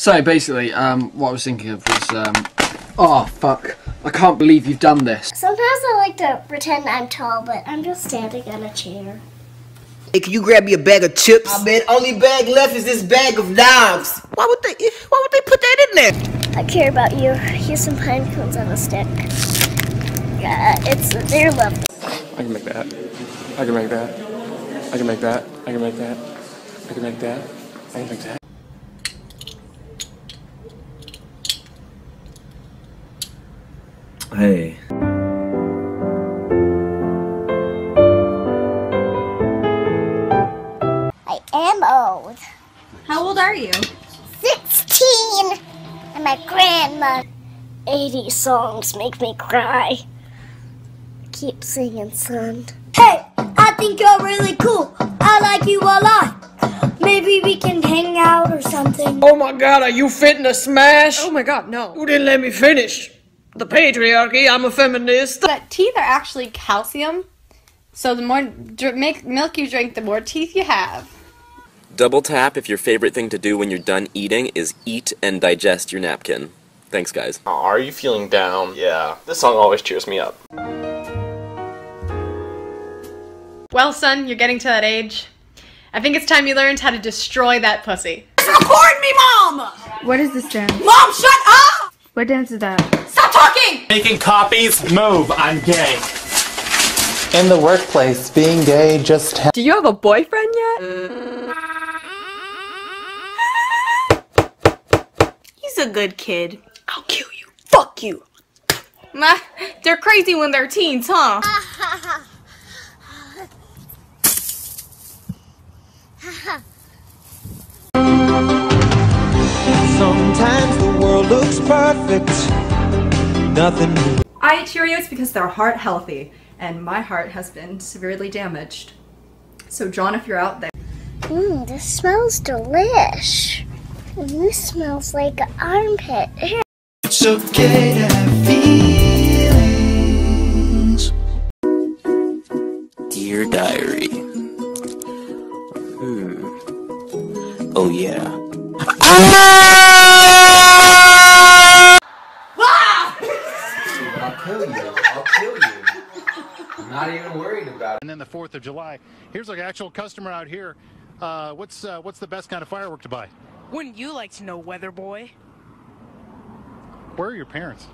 So basically, um, what I was thinking of was, um, oh fuck, I can't believe you've done this. Sometimes I like to pretend I'm tall, but I'm just standing on a chair. Hey, can you grab me a bag of chips? I bet only bag left is this bag of dimes. Why would they? Why would they put that in there? I care about you. Here's some pine cones on a stick. Yeah, it's they're lovely. I can make that. I can make that. I can make that. I can make that. I can make that. I can make that. Hey. I am old. How old are you? 16! And my grandma. 80 songs make me cry. Keep singing, son. Hey, I think you're really cool. I like you a lot. Maybe we can hang out or something. Oh my god, are you fitting a smash? Oh my god, no. You didn't let me finish. The patriarchy, I'm a feminist. But teeth are actually calcium. So the more dr- make, milk you drink, the more teeth you have. Double tap if your favorite thing to do when you're done eating is eat and digest your napkin. Thanks, guys. Are you feeling down? Yeah. This song always cheers me up. Well, son, you're getting to that age. I think it's time you learned how to destroy that pussy. Record me, Mom! What is this dance? Mom, shut up! What dance is that? Stop talking! Making copies, move, I'm gay. In the workplace, being gay just ha- Do you have a boyfriend yet? He's a good kid. I'll kill you. Fuck you. Ma, they're crazy when they're teens, huh? Ah. Perfect. Nothing new. I eat Cheerios because they're heart healthy, and my heart has been severely damaged. So, John, if you're out there, Mmm, this smells delish. And this smells like an armpit. It's okay to have feelings. Dear Diary. Hmm. Oh, yeah. I'll you. I'll kill you. I'm not even worried about it. And then the 4th of July. Here's an actual customer out here. Uh, what's uh, what's the best kind of firework to buy? Wouldn't you like to know, Weather Boy? Where are your parents?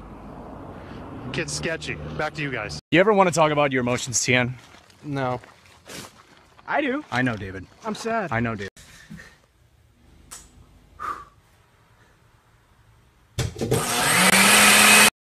Gets sketchy. Back to you guys. You ever want to talk about your emotions, Tian? No. I do. I know, David. I'm sad. I know, David.